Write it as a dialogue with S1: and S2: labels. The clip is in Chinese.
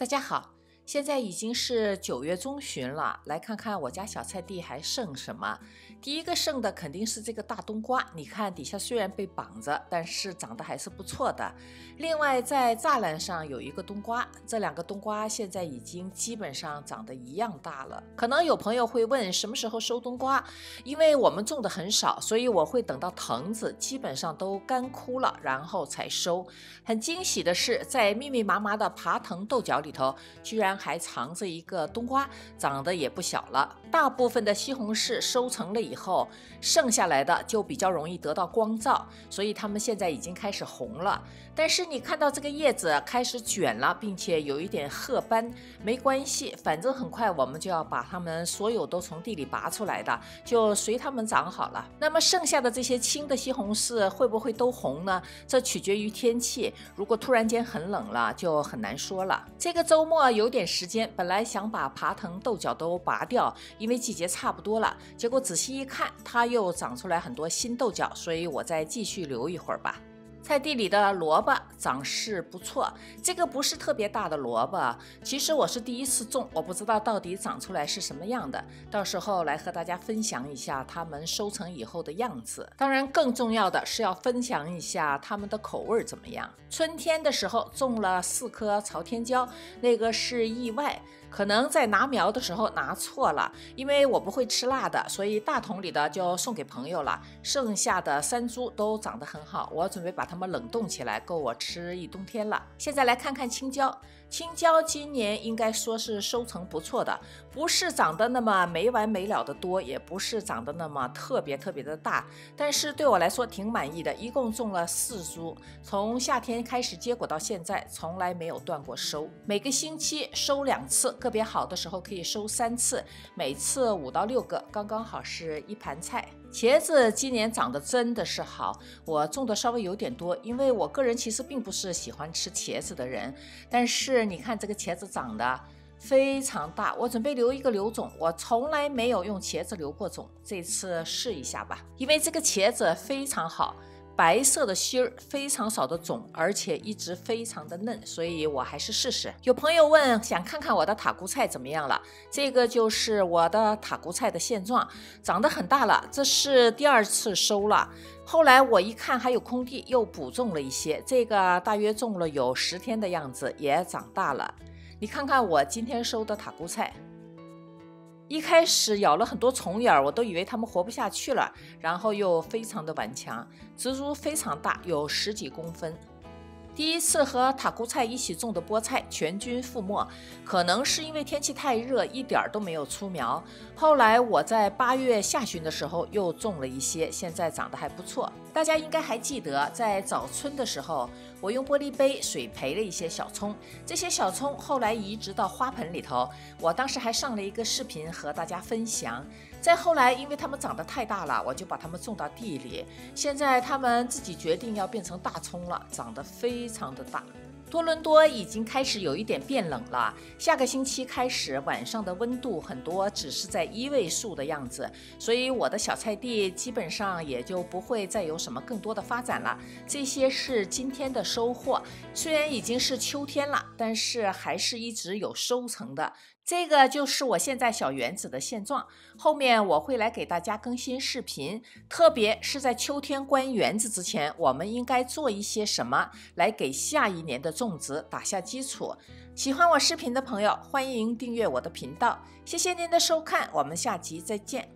S1: 大家好。现在已经是九月中旬了，来看看我家小菜地还剩什么。第一个剩的肯定是这个大冬瓜，你看底下虽然被绑着，但是长得还是不错的。另外在栅栏上有一个冬瓜，这两个冬瓜现在已经基本上长得一样大了。可能有朋友会问什么时候收冬瓜？因为我们种的很少，所以我会等到藤子基本上都干枯了，然后才收。很惊喜的是，在密密麻麻的爬藤豆角里头，居然。还藏着一个冬瓜，长得也不小了。大部分的西红柿收成了以后，剩下来的就比较容易得到光照，所以它们现在已经开始红了。但是你看到这个叶子开始卷了，并且有一点褐斑，没关系，反正很快我们就要把它们所有都从地里拔出来的，就随它们长好了。那么剩下的这些青的西红柿会不会都红呢？这取决于天气。如果突然间很冷了，就很难说了。这个周末有点。时间本来想把爬藤豆角都拔掉，因为季节差不多了。结果仔细一看，它又长出来很多新豆角，所以我再继续留一会儿吧。菜地里的萝卜长势不错，这个不是特别大的萝卜，其实我是第一次种，我不知道到底长出来是什么样的，到时候来和大家分享一下它们收成以后的样子。当然，更重要的是要分享一下它们的口味怎么样。春天的时候种了四颗朝天椒，那个是意外。可能在拿苗的时候拿错了，因为我不会吃辣的，所以大桶里的就送给朋友了。剩下的三株都长得很好，我准备把它们冷冻起来，够我吃一冬天了。现在来看看青椒。青椒今年应该说是收成不错的，不是长得那么没完没了的多，也不是长得那么特别特别的大，但是对我来说挺满意的。一共种了四株，从夏天开始结果到现在，从来没有断过收。每个星期收两次，个别好的时候可以收三次，每次五到六个，刚刚好是一盘菜。茄子今年长得真的是好，我种的稍微有点多，因为我个人其实并不是喜欢吃茄子的人。但是你看这个茄子长得非常大，我准备留一个留种。我从来没有用茄子留过种，这次试一下吧，因为这个茄子非常好。白色的芯儿，非常少的种，而且一直非常的嫩，所以我还是试试。有朋友问，想看看我的塔菇菜怎么样了？这个就是我的塔菇菜的现状，长得很大了，这是第二次收了。后来我一看还有空地，又补种了一些。这个大约种了有十天的样子，也长大了。你看看我今天收的塔菇菜。一开始咬了很多虫眼儿，我都以为它们活不下去了，然后又非常的顽强，植株非常大，有十几公分。第一次和塔菇菜一起种的菠菜全军覆没，可能是因为天气太热，一点儿都没有出苗。后来我在八月下旬的时候又种了一些，现在长得还不错。大家应该还记得，在早春的时候。我用玻璃杯水培了一些小葱，这些小葱后来移植到花盆里头。我当时还上了一个视频和大家分享。再后来，因为它们长得太大了，我就把它们种到地里。现在它们自己决定要变成大葱了，长得非常的大。多伦多已经开始有一点变冷了，下个星期开始晚上的温度很多只是在一位数的样子，所以我的小菜地基本上也就不会再有什么更多的发展了。这些是今天的收获，虽然已经是秋天了，但是还是一直有收成的。这个就是我现在小园子的现状。后面我会来给大家更新视频，特别是在秋天关园子之前，我们应该做一些什么来给下一年的种植打下基础。喜欢我视频的朋友，欢迎订阅我的频道。谢谢您的收看，我们下集再见。